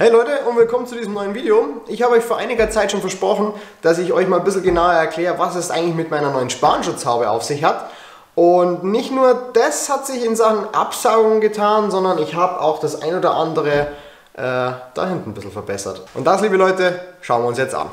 Hey Leute und willkommen zu diesem neuen Video. Ich habe euch vor einiger Zeit schon versprochen, dass ich euch mal ein bisschen genauer erkläre, was es eigentlich mit meiner neuen Sparenschutzhaube auf sich hat. Und nicht nur das hat sich in Sachen Absaugung getan, sondern ich habe auch das ein oder andere äh, da hinten ein bisschen verbessert. Und das, liebe Leute, schauen wir uns jetzt an.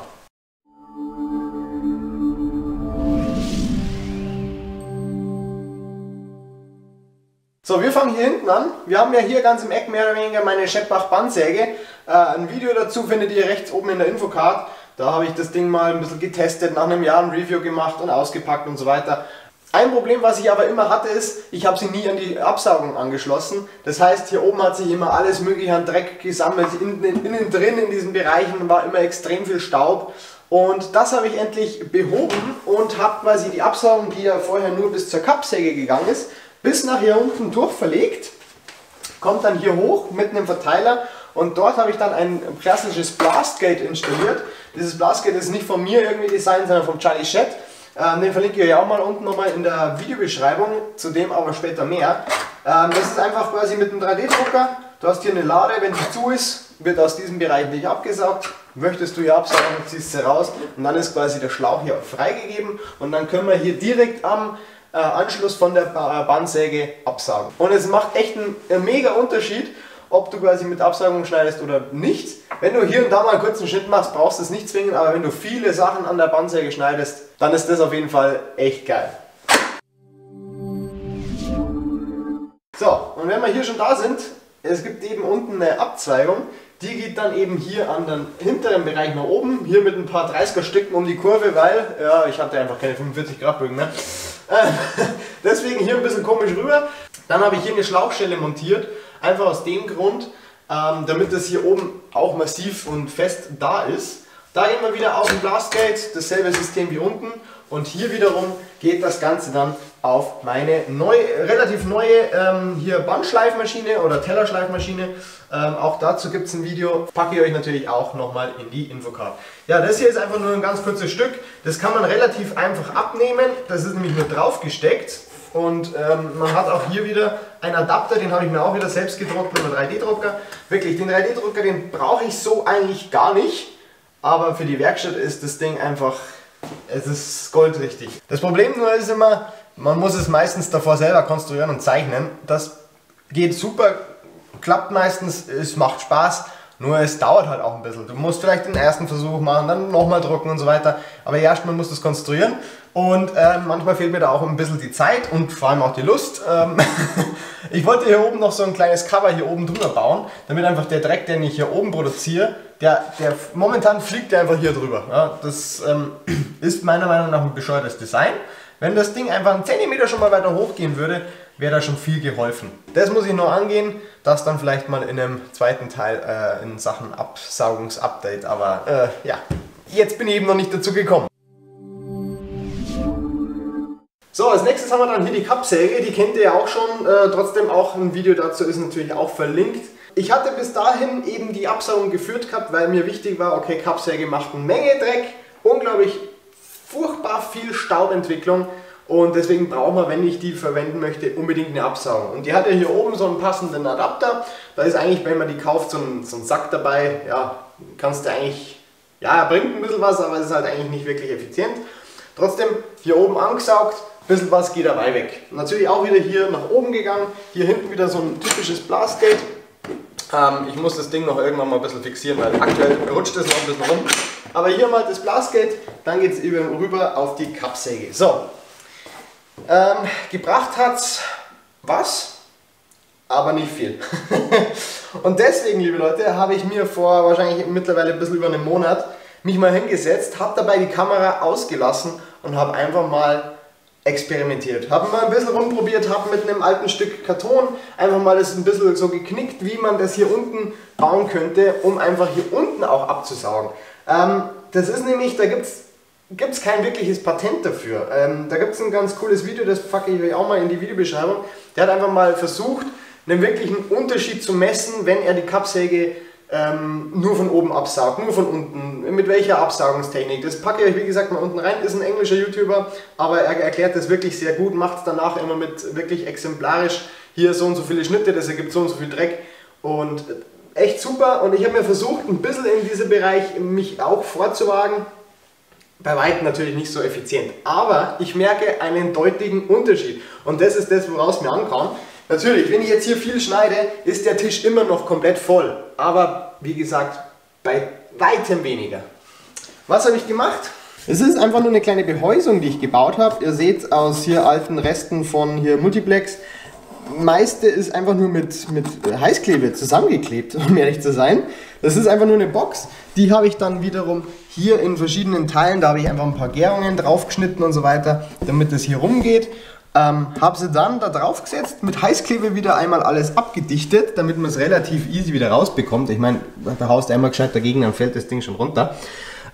So, wir fangen hier hinten an. Wir haben ja hier ganz im Eck mehr oder weniger meine Scheppbach Bandsäge. Äh, ein Video dazu findet ihr rechts oben in der Infocard. Da habe ich das Ding mal ein bisschen getestet, nach einem Jahr ein Review gemacht und ausgepackt und so weiter. Ein Problem, was ich aber immer hatte, ist, ich habe sie nie an die Absaugung angeschlossen. Das heißt, hier oben hat sich immer alles mögliche an Dreck gesammelt. Innen, innen drin in diesen Bereichen war immer extrem viel Staub. Und das habe ich endlich behoben und habe quasi die Absaugung, die ja vorher nur bis zur Kappsäge gegangen ist, bis nach hier unten durch verlegt, kommt dann hier hoch mit einem Verteiler und dort habe ich dann ein klassisches Blastgate installiert. Dieses Blastgate ist nicht von mir irgendwie designt, sondern von Charlie Shed. Ähm, den verlinke ich euch auch mal unten nochmal in der Videobeschreibung, zu dem aber später mehr. Ähm, das ist einfach quasi mit einem 3D-Drucker. Du hast hier eine Lade, wenn die zu ist, wird aus diesem Bereich nicht abgesaugt. Möchtest du hier absaugen, ziehst sie raus und dann ist quasi der Schlauch hier freigegeben und dann können wir hier direkt am äh, Anschluss von der äh, Bandsäge absaugen. Und es macht echt einen, einen mega Unterschied, ob du quasi mit Absaugung schneidest oder nicht. Wenn du hier und da mal einen kurzen Schnitt machst, brauchst du es nicht zwingen, aber wenn du viele Sachen an der Bandsäge schneidest, dann ist das auf jeden Fall echt geil. So, und wenn wir hier schon da sind, es gibt eben unten eine Abzweigung, die geht dann eben hier an den hinteren Bereich nach oben, hier mit ein paar 30er Stücken um die Kurve, weil, ja, ich hatte einfach keine 45 Grad Bögen mehr. Deswegen hier ein bisschen komisch rüber. Dann habe ich hier eine Schlauchstelle montiert, einfach aus dem Grund, ähm, damit das hier oben auch massiv und fest da ist. Da immer wieder auf dem Blastgate, dasselbe System wie unten. Und hier wiederum geht das Ganze dann auf meine neu, relativ neue ähm, hier Bandschleifmaschine oder Tellerschleifmaschine. Ähm, auch dazu gibt es ein Video, packe ich euch natürlich auch nochmal in die Infocard. Ja, das hier ist einfach nur ein ganz kurzes Stück. Das kann man relativ einfach abnehmen. Das ist nämlich nur drauf gesteckt. Und ähm, man hat auch hier wieder einen Adapter, den habe ich mir auch wieder selbst gedruckt mit einem 3D-Drucker. Wirklich, den 3D-Drucker, den brauche ich so eigentlich gar nicht. Aber für die Werkstatt ist das Ding einfach, es ist goldrichtig. Das Problem nur ist immer, man muss es meistens davor selber konstruieren und zeichnen. Das geht super, klappt meistens, es macht Spaß. Nur es dauert halt auch ein bisschen. Du musst vielleicht den ersten Versuch machen, dann nochmal drucken und so weiter. Aber erstmal musst du es konstruieren. Und äh, manchmal fehlt mir da auch ein bisschen die Zeit und vor allem auch die Lust. Ähm ich wollte hier oben noch so ein kleines Cover hier oben drüber bauen, damit einfach der Dreck, den ich hier oben produziere, der, der momentan fliegt der einfach hier drüber. Ja, das ähm, ist meiner Meinung nach ein bescheuertes Design. Wenn das Ding einfach einen Zentimeter schon mal weiter hochgehen würde, wäre da schon viel geholfen. Das muss ich noch angehen, das dann vielleicht mal in einem zweiten Teil äh, in Sachen Absaugungsupdate. Aber äh, ja, jetzt bin ich eben noch nicht dazu gekommen. So, als nächstes haben wir dann hier die Kappsäge, die kennt ihr ja auch schon, äh, trotzdem auch ein Video dazu ist natürlich auch verlinkt. Ich hatte bis dahin eben die Absaugung geführt gehabt, weil mir wichtig war, okay, Kappsäge macht eine Menge Dreck, unglaublich furchtbar viel Staubentwicklung und deswegen brauchen wir, wenn ich die verwenden möchte, unbedingt eine Absaugung. Und die hat ja hier oben so einen passenden Adapter. Da ist eigentlich, wenn man die kauft, so ein, so ein Sack dabei. Ja, kannst du eigentlich, ja, er bringt ein bisschen was, aber es ist halt eigentlich nicht wirklich effizient. Trotzdem hier oben angesaugt, ein bisschen was geht dabei weg. Natürlich auch wieder hier nach oben gegangen. Hier hinten wieder so ein typisches Blastgate. Ähm, ich muss das Ding noch irgendwann mal ein bisschen fixieren, weil aktuell rutscht es noch ein bisschen rum. Aber hier mal das Blastgate, dann geht es rüber auf die Kappsäge. So, ähm, gebracht hat was, aber nicht viel. und deswegen, liebe Leute, habe ich mir vor wahrscheinlich mittlerweile ein bisschen über einen Monat mich mal hingesetzt, habe dabei die Kamera ausgelassen und habe einfach mal experimentiert. Habe mal ein bisschen rumprobiert, habe mit einem alten Stück Karton einfach mal das ein bisschen so geknickt, wie man das hier unten bauen könnte, um einfach hier unten auch abzusaugen. Ähm, das ist nämlich, da gibt es gibt es kein wirkliches Patent dafür. Ähm, da gibt es ein ganz cooles Video, das packe ich euch auch mal in die Videobeschreibung. Der hat einfach mal versucht, einen wirklichen Unterschied zu messen, wenn er die Kappsäge ähm, nur von oben absaugt, nur von unten, mit welcher Absaugungstechnik. Das packe ich euch wie gesagt mal unten rein, ist ein englischer YouTuber, aber er erklärt das wirklich sehr gut, macht es danach immer mit wirklich exemplarisch, hier so und so viele Schnitte, das ergibt so und so viel Dreck und echt super und ich habe mir versucht, ein bisschen in diesem Bereich mich auch vorzuwagen. Bei weitem natürlich nicht so effizient, aber ich merke einen deutlichen Unterschied und das ist das, woraus mir ankommt. Natürlich, wenn ich jetzt hier viel schneide, ist der Tisch immer noch komplett voll, aber wie gesagt, bei weitem weniger. Was habe ich gemacht? Es ist einfach nur eine kleine Behäusung, die ich gebaut habe. Ihr seht aus hier alten Resten von hier Multiplex. Meiste ist einfach nur mit, mit Heißklebe zusammengeklebt, um ehrlich zu sein. Das ist einfach nur eine Box. Die habe ich dann wiederum hier in verschiedenen Teilen, da habe ich einfach ein paar Gärungen draufgeschnitten und so weiter, damit es hier rumgeht. Ähm, habe sie dann da drauf gesetzt, mit Heißklebe wieder einmal alles abgedichtet, damit man es relativ easy wieder rausbekommt. Ich meine, da haust du einmal gescheit dagegen, dann fällt das Ding schon runter.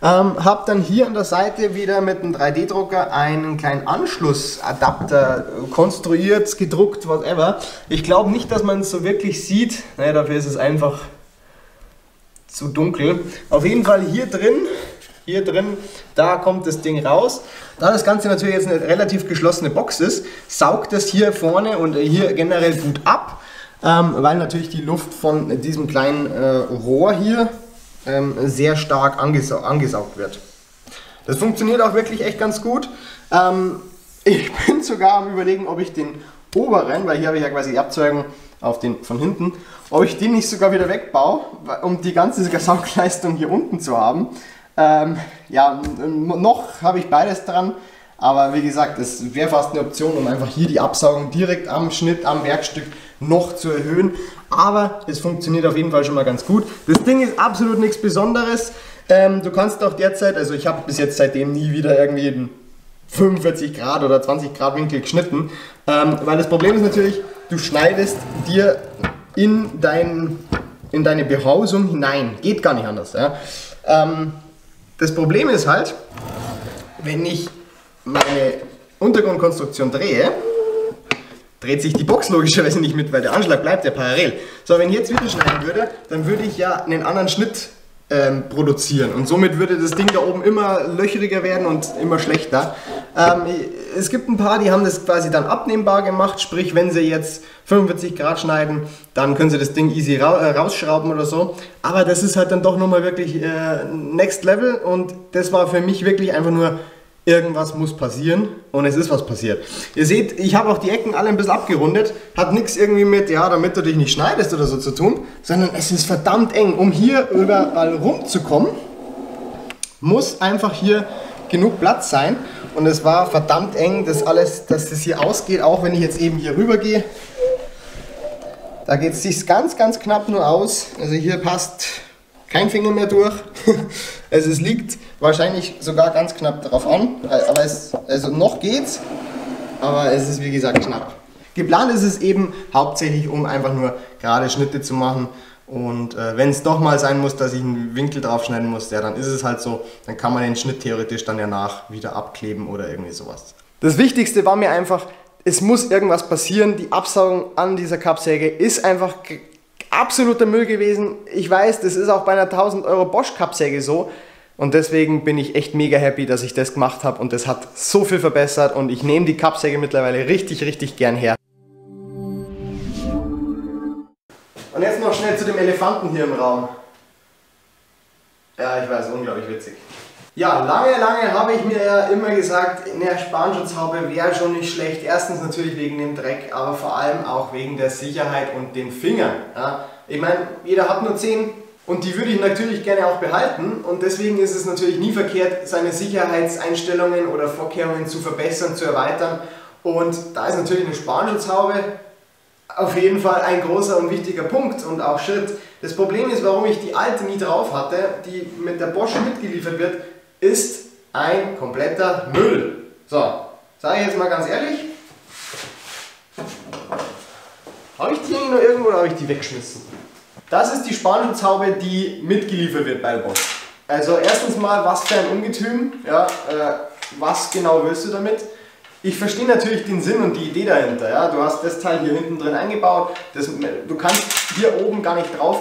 Ähm, habe dann hier an der Seite wieder mit einem 3D-Drucker einen kleinen Anschlussadapter konstruiert, gedruckt, whatever. Ich glaube nicht, dass man es so wirklich sieht. Naja, dafür ist es einfach zu dunkel. Auf jeden Fall hier drin, hier drin, da kommt das Ding raus. Da das Ganze natürlich jetzt eine relativ geschlossene Box ist, saugt es hier vorne und hier generell gut ab, ähm, weil natürlich die Luft von diesem kleinen äh, Rohr hier ähm, sehr stark angesau angesaugt wird. Das funktioniert auch wirklich echt ganz gut. Ähm, ich bin sogar am überlegen, ob ich den oberen, weil hier habe ich ja quasi die Abzweigung auf den von hinten, ob ich den nicht sogar wieder wegbaue, um die ganze Saugleistung hier unten zu haben. Ähm, ja, noch habe ich beides dran, aber wie gesagt, es wäre fast eine Option, um einfach hier die Absaugung direkt am Schnitt, am Werkstück noch zu erhöhen. Aber es funktioniert auf jeden Fall schon mal ganz gut. Das Ding ist absolut nichts Besonderes. Ähm, du kannst auch derzeit, also ich habe bis jetzt seitdem nie wieder irgendwie einen 45 Grad oder 20 Grad Winkel geschnitten. Ähm, weil das Problem ist natürlich, du schneidest dir in, dein, in deine Behausung hinein. Geht gar nicht anders. Ja? Ähm, das Problem ist halt, wenn ich meine Untergrundkonstruktion drehe, dreht sich die Box logischerweise nicht mit, weil der Anschlag bleibt ja parallel. So, wenn ich jetzt wieder schneiden würde, dann würde ich ja einen anderen Schnitt ähm, produzieren und somit würde das Ding da oben immer löcheriger werden und immer schlechter. Ähm, es gibt ein paar, die haben das quasi dann abnehmbar gemacht, sprich wenn sie jetzt 45 Grad schneiden, dann können sie das Ding easy ra äh, rausschrauben oder so. Aber das ist halt dann doch nochmal wirklich äh, Next Level und das war für mich wirklich einfach nur irgendwas muss passieren und es ist was passiert. Ihr seht, ich habe auch die Ecken alle ein bisschen abgerundet, hat nichts irgendwie mit, ja, damit du dich nicht schneidest oder so zu tun, sondern es ist verdammt eng. Um hier überall rumzukommen, muss einfach hier genug Platz sein und es war verdammt eng, dass alles, dass das hier ausgeht, auch wenn ich jetzt eben hier rüber gehe. Da geht es sich ganz, ganz knapp nur aus. Also hier passt kein Finger mehr durch. also es liegt wahrscheinlich sogar ganz knapp darauf an, aber es, also noch geht's, aber es ist wie gesagt knapp. Geplant ist es eben hauptsächlich, um einfach nur gerade Schnitte zu machen und äh, wenn es doch mal sein muss, dass ich einen Winkel draufschneiden muss, ja, dann ist es halt so, dann kann man den Schnitt theoretisch dann danach wieder abkleben oder irgendwie sowas. Das Wichtigste war mir einfach, es muss irgendwas passieren, die Absaugung an dieser Kappsäge ist einfach absoluter Müll gewesen. Ich weiß, das ist auch bei einer 1000 Euro Bosch Kappsäge so. Und deswegen bin ich echt mega happy, dass ich das gemacht habe und das hat so viel verbessert und ich nehme die Kappsäge mittlerweile richtig, richtig gern her. Und jetzt noch schnell zu dem Elefanten hier im Raum. Ja, ich weiß, unglaublich witzig. Ja, lange, lange habe ich mir ja immer gesagt, eine Sparenschutzhaube wäre schon nicht schlecht. Erstens natürlich wegen dem Dreck, aber vor allem auch wegen der Sicherheit und den Fingern. Ja. Ich meine, jeder hat nur 10 und die würde ich natürlich gerne auch behalten und deswegen ist es natürlich nie verkehrt, seine Sicherheitseinstellungen oder Vorkehrungen zu verbessern, zu erweitern. Und da ist natürlich eine Sparenschutzhaube auf jeden Fall ein großer und wichtiger Punkt und auch Schritt. Das Problem ist, warum ich die alte nie drauf hatte, die mit der Bosch mitgeliefert wird, ist ein kompletter Müll. So, sage ich jetzt mal ganz ehrlich. Habe ich die nur irgendwo oder habe ich die weggeschmissen? Das ist die Sparenschutzhaube, die mitgeliefert wird bei Bosch. Also erstens mal, was für ein Ungetüm, ja, äh, was genau willst du damit? Ich verstehe natürlich den Sinn und die Idee dahinter. Ja? Du hast das Teil hier hinten drin eingebaut, das, du kannst hier oben gar nicht drauf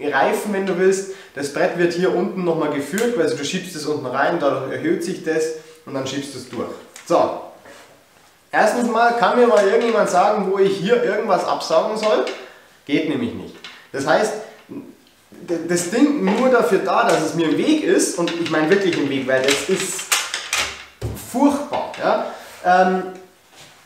reifen, wenn du willst. Das Brett wird hier unten nochmal geführt, also du schiebst es unten rein, dadurch erhöht sich das und dann schiebst du es durch. So, erstens mal kann mir mal irgendjemand sagen, wo ich hier irgendwas absaugen soll. Geht nämlich nicht. Das heißt, das Ding nur dafür da, dass es mir im Weg ist, und ich meine wirklich im Weg, weil das ist furchtbar, ja, ähm,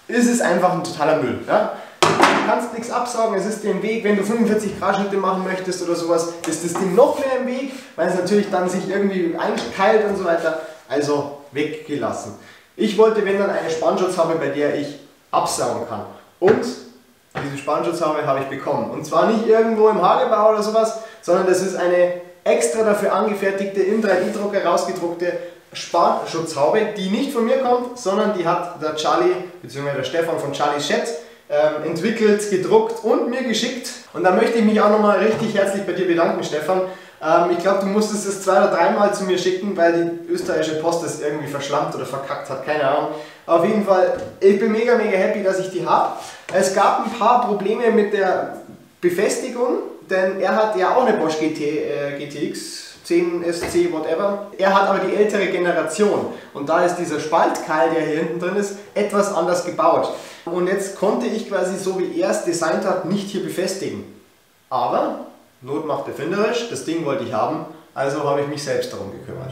ist es einfach ein totaler Müll. Ja? Du kannst nichts absaugen, es ist dir im Weg. Wenn du 45 Grad Schnitte machen möchtest oder sowas, ist das Ding noch mehr im Weg, weil es natürlich dann sich irgendwie einkeilt und so weiter. Also weggelassen. Ich wollte, wenn dann eine Spannschutzhaube, bei der ich absaugen kann. Und diese Spannschutzhaube habe ich bekommen. Und zwar nicht irgendwo im Hagebau oder sowas, sondern das ist eine extra dafür angefertigte, im 3D-Drucker rausgedruckte Sparnschutzhaube, die nicht von mir kommt, sondern die hat der Charlie, beziehungsweise der Stefan von Charlie Chat, ähm, entwickelt, gedruckt und mir geschickt. Und da möchte ich mich auch nochmal richtig herzlich bei dir bedanken, Stefan. Ähm, ich glaube, du musstest es zwei oder dreimal zu mir schicken, weil die österreichische Post es irgendwie verschlammt oder verkackt hat, keine Ahnung. Auf jeden Fall, ich bin mega, mega happy, dass ich die habe. Es gab ein paar Probleme mit der Befestigung, denn er hat ja auch eine Bosch GT, äh, GTX 10 SC, whatever. Er hat aber die ältere Generation und da ist dieser Spaltkeil, der hier hinten drin ist, etwas anders gebaut. Und jetzt konnte ich quasi so wie er es designt hat, nicht hier befestigen. Aber Not macht erfinderisch, das Ding wollte ich haben, also habe ich mich selbst darum gekümmert.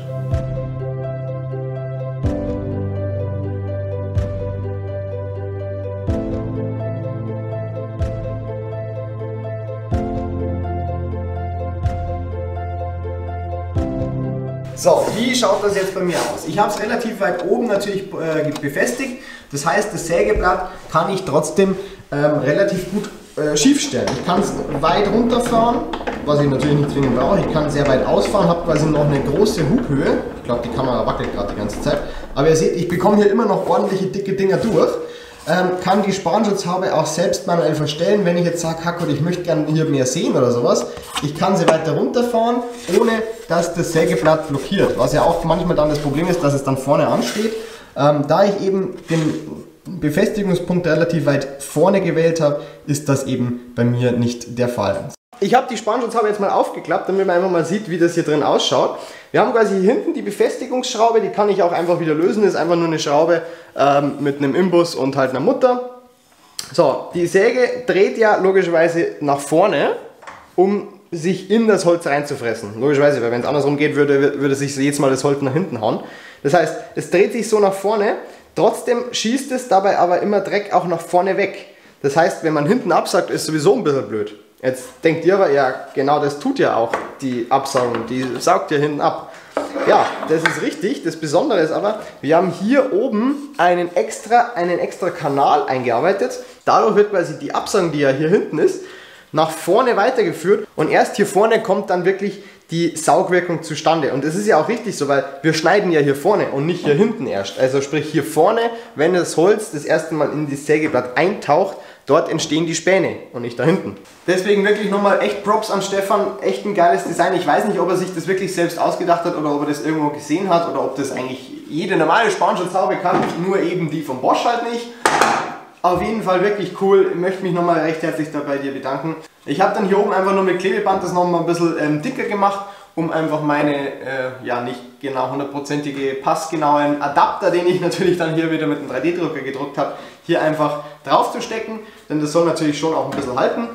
So, wie schaut das jetzt bei mir aus? Ich habe es relativ weit oben natürlich äh, befestigt. Das heißt, das Sägeblatt kann ich trotzdem ähm, relativ gut äh, schief stellen. Ich kann es weit runterfahren, was ich natürlich nicht zwingend brauche. Ich kann sehr weit ausfahren, habe quasi noch eine große Hubhöhe. Ich glaube, die Kamera wackelt gerade die ganze Zeit. Aber ihr seht, ich bekomme hier immer noch ordentliche dicke Dinger durch. Ähm, kann die Sparenschutzhaube auch selbst manuell verstellen, wenn ich jetzt sage, Hackot, ich möchte gerne hier mehr sehen oder sowas. Ich kann sie weiter runterfahren, ohne dass das Sägeblatt blockiert. Was ja auch manchmal dann das Problem ist, dass es dann vorne ansteht. Ähm, da ich eben den Befestigungspunkt relativ weit vorne gewählt habe, ist das eben bei mir nicht der Fall. Ich habe die Spannschutzhaube jetzt mal aufgeklappt, damit man einfach mal sieht, wie das hier drin ausschaut. Wir haben quasi hier hinten die Befestigungsschraube, die kann ich auch einfach wieder lösen. Das ist einfach nur eine Schraube ähm, mit einem Imbus und halt einer Mutter. So, die Säge dreht ja logischerweise nach vorne, um sich in das Holz reinzufressen. Logischerweise, weil wenn es andersrum geht, würde, würde sich jetzt mal das Holz nach hinten hauen. Das heißt, es dreht sich so nach vorne, trotzdem schießt es dabei aber immer Dreck auch nach vorne weg. Das heißt, wenn man hinten absagt, ist sowieso ein bisschen blöd. Jetzt denkt ihr aber, ja, genau das tut ja auch die Absaugung, die saugt ja hinten ab. Ja, das ist richtig. Das Besondere ist aber, wir haben hier oben einen extra, einen extra Kanal eingearbeitet. Dadurch wird quasi die Absaugung, die ja hier hinten ist, nach vorne weitergeführt und erst hier vorne kommt dann wirklich die Saugwirkung zustande. Und das ist ja auch richtig so, weil wir schneiden ja hier vorne und nicht hier hinten erst. Also sprich hier vorne, wenn das Holz das erste Mal in das Sägeblatt eintaucht, dort entstehen die Späne und nicht da hinten. Deswegen wirklich nochmal echt Props an Stefan, echt ein geiles Design. Ich weiß nicht, ob er sich das wirklich selbst ausgedacht hat oder ob er das irgendwo gesehen hat oder ob das eigentlich jede normale Spannschutzhaube kann, nur eben die von Bosch halt nicht. Auf jeden Fall wirklich cool. Ich möchte mich nochmal recht herzlich dabei dir bedanken. Ich habe dann hier oben einfach nur mit Klebeband das nochmal ein bisschen ähm, dicker gemacht, um einfach meine, äh, ja nicht genau hundertprozentige passgenauen Adapter, den ich natürlich dann hier wieder mit dem 3D-Drucker gedruckt habe, hier einfach drauf zu stecken. Denn das soll natürlich schon auch ein bisschen halten.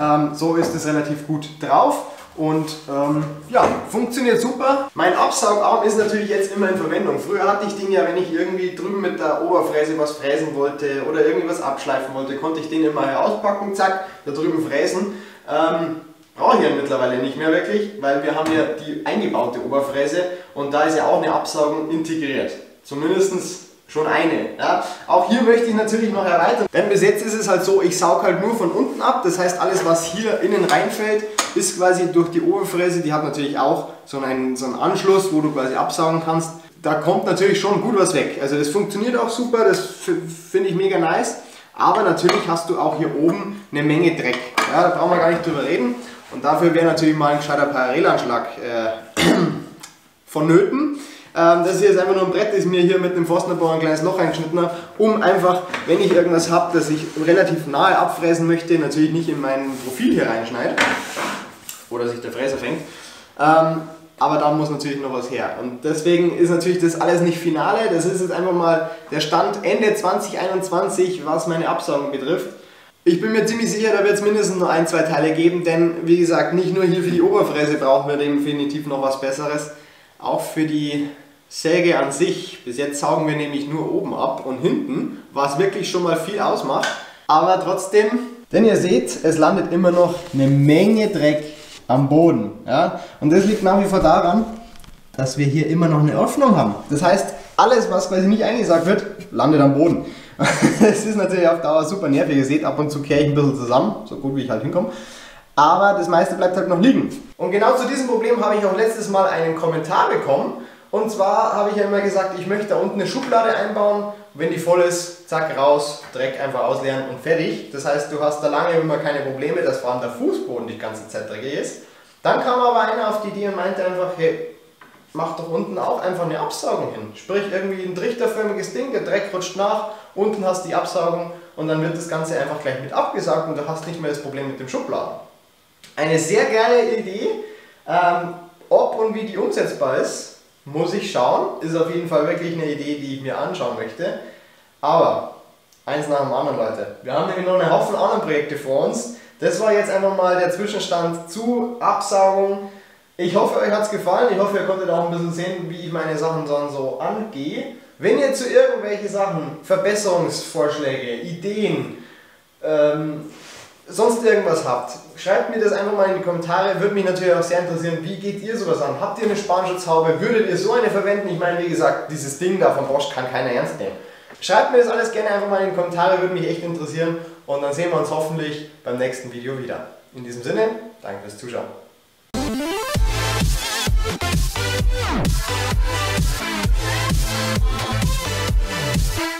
Ähm, so ist es relativ gut drauf. Und ähm, ja, funktioniert super. Mein Absaugarm ist natürlich jetzt immer in Verwendung. Früher hatte ich den ja, wenn ich irgendwie drüben mit der Oberfräse was fräsen wollte oder irgendwie was abschleifen wollte, konnte ich den immer herauspacken, zack, da drüben fräsen. Ähm, Brauche ich ja mittlerweile nicht mehr wirklich, weil wir haben ja die eingebaute Oberfräse und da ist ja auch eine Absaugung integriert. Zumindest schon eine. Ja. Auch hier möchte ich natürlich noch erweitern, denn bis jetzt ist es halt so, ich saug halt nur von unten ab, das heißt alles was hier innen reinfällt, ist quasi durch die Oberfräse, die hat natürlich auch so einen, so einen Anschluss, wo du quasi absaugen kannst. Da kommt natürlich schon gut was weg. Also das funktioniert auch super, das finde ich mega nice. Aber natürlich hast du auch hier oben eine Menge Dreck. Ja, da brauchen wir gar nicht drüber reden. Und dafür wäre natürlich mal ein gescheiter Parallelanschlag äh, vonnöten. Ähm, das hier ist einfach nur ein Brett, das mir hier mit einem Forstnerbohrer ein kleines Loch reingeschnitten habe, um einfach, wenn ich irgendwas habe, das ich relativ nahe abfräsen möchte, natürlich nicht in mein Profil hier reinschneide oder sich der Fräser fängt. Ähm, aber da muss natürlich noch was her. Und deswegen ist natürlich das alles nicht Finale. Das ist jetzt einfach mal der Stand Ende 2021, was meine Absaugung betrifft. Ich bin mir ziemlich sicher, da wird es mindestens nur ein, zwei Teile geben, denn wie gesagt, nicht nur hier für die Oberfräse brauchen wir definitiv noch was Besseres, auch für die Säge an sich. Bis jetzt saugen wir nämlich nur oben ab und hinten, was wirklich schon mal viel ausmacht. Aber trotzdem, denn ihr seht, es landet immer noch eine Menge Dreck am Boden. Ja? Und das liegt nach wie vor daran, dass wir hier immer noch eine Öffnung haben. Das heißt, alles, was quasi nicht eingesagt wird, landet am Boden. Es ist natürlich auf Dauer super nervig. Ihr seht, ab und zu kehre ich ein bisschen zusammen, so gut wie ich halt hinkomme. Aber das meiste bleibt halt noch liegen. Und genau zu diesem Problem habe ich auch letztes Mal einen Kommentar bekommen. Und zwar habe ich ja immer gesagt, ich möchte da unten eine Schublade einbauen. Wenn die voll ist, zack, raus, Dreck einfach ausleeren und fertig. Das heißt, du hast da lange immer keine Probleme, dass vor allem der Fußboden die ganze Zeit dreckig ist. Dann kam aber einer auf die Idee und meinte einfach, hey, mach doch unten auch einfach eine Absaugung hin. Sprich irgendwie ein trichterförmiges Ding, der Dreck rutscht nach, unten hast du die Absaugung und dann wird das Ganze einfach gleich mit abgesaugt und du hast nicht mehr das Problem mit dem Schubladen. Eine sehr geile Idee. Ähm, ob und wie die umsetzbar ist, muss ich schauen. Ist auf jeden Fall wirklich eine Idee, die ich mir anschauen möchte. Aber eins nach dem anderen, Leute. Wir haben nämlich noch einen Haufen anderen Projekte vor uns. Das war jetzt einfach mal der Zwischenstand zu Absaugung ich hoffe, euch hat es gefallen. Ich hoffe, ihr konntet auch ein bisschen sehen, wie ich meine Sachen dann so angehe. Wenn ihr zu irgendwelche Sachen, Verbesserungsvorschläge, Ideen, ähm, sonst irgendwas habt, schreibt mir das einfach mal in die Kommentare. Würde mich natürlich auch sehr interessieren, wie geht ihr sowas an? Habt ihr eine Sparenschutzhaube? Würdet ihr so eine verwenden? Ich meine, wie gesagt, dieses Ding da von Bosch kann keiner ernst nehmen. Schreibt mir das alles gerne einfach mal in die Kommentare, würde mich echt interessieren. Und dann sehen wir uns hoffentlich beim nächsten Video wieder. In diesem Sinne, danke fürs Zuschauen. We'll